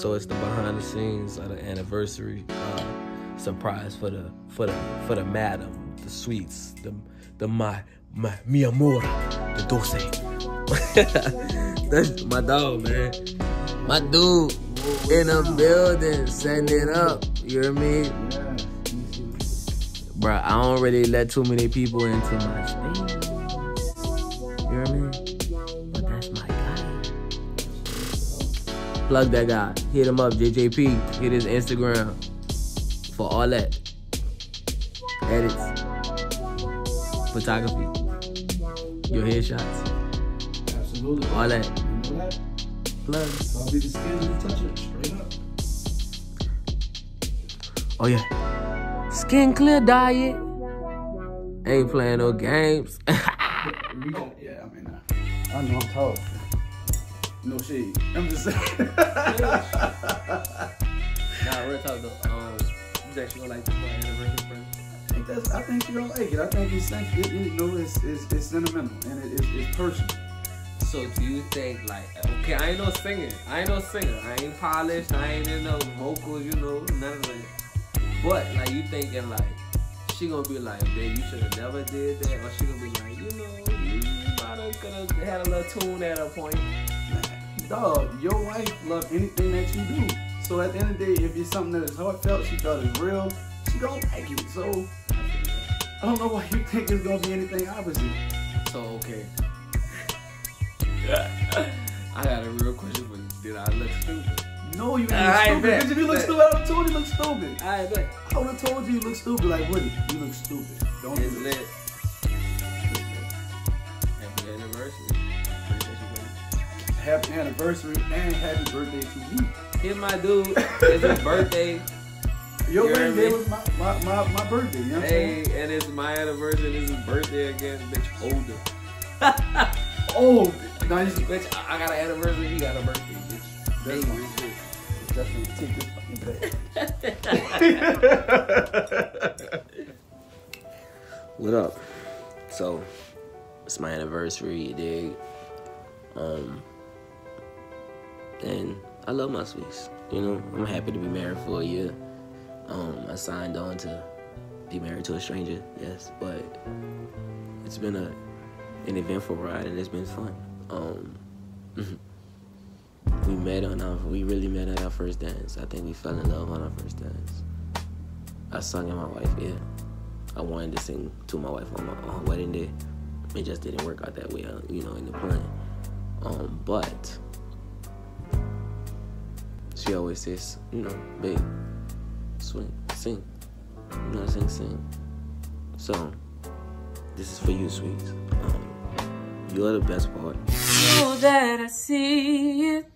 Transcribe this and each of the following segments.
So it's the behind the scenes of the anniversary uh, surprise for the for the for the madam, the sweets, the the my my mi amor, the dulce. That's my dog, man. My dude in the building, setting it up. You hear me? Bruh, I don't really let too many people into my space. You hear me? But that's my guy. Plug that guy. Hit him up, JJP. Hit his Instagram for all that. Edits. Photography. Your headshots. Absolutely. All that. You know that? Plug. I'll be the skin touch it straight up. Oh yeah. Skin clear diet. Ain't playing no games. Yeah, I mean, I know I'm tall. No shade. I'm just saying. nah, real talk though. Um, you actually gonna like this for anniversary present? I think that's. I think you don't like it. I think it's it, you know it's, it's, it's sentimental and it, it's, it's personal. So do you think like okay, I ain't no singer. I ain't no singer. I ain't polished. I ain't in no vocals, you know, none of that. But like you thinking like she gonna be like, babe, you should have never did that, or she gonna be like, you know, you, you might have could have had a little tune at a point. Dog, your wife love anything that you do. So at the end of the day, if it's something that is heartfelt, she felt is real, she gonna like it. So I don't know why you think it's gonna be anything opposite. So okay. I got a real question for you. Did I look stupid? No, you ain't Alright, stupid. bet, Because if you look bet. stupid, I would have told you look stupid. I bet. I would have told you you look stupid. Like Woody, you look stupid. Don't It's do it. Happy anniversary and happy birthday to you. Here's my dude. It's his birthday. Your You heard birthday was my, my, my, my birthday. You know what I'm Hey, and it's my anniversary. This is his birthday again. Bitch, older. Oh, now you Bitch, I I got an anniversary. He got a birthday. Bitch. That's Hey, fine. bitch. definitely take this fucking back. What up? So, it's my anniversary, you dig? Um, and I love my sweets. You know, I'm happy to be married for a year. Um, I signed on to be married to a stranger, yes, but it's been a an eventful ride and it's been fun. Um, we met on our, we really met at our first dance. I think we fell in love on our first dance. I sung at my wife, yeah. I wanted to sing to my wife on my on her wedding day. It just didn't work out that way, uh, you know, in the plan. Um, but she always says, you know, babe, swing, sing. You know, sing, sing. So this is for you, sweets. Um, you're the best part. know that I see it.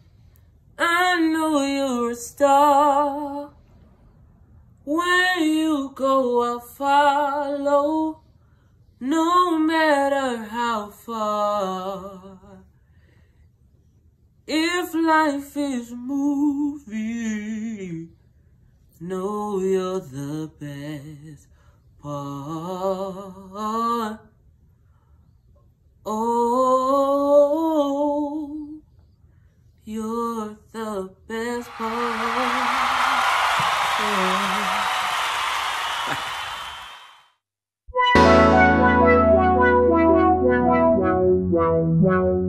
I know you're a star. Where you go, I'll follow. No matter how far. If life is movie, know you're the best part. Oh, you're the best part. Yeah. wow, wow.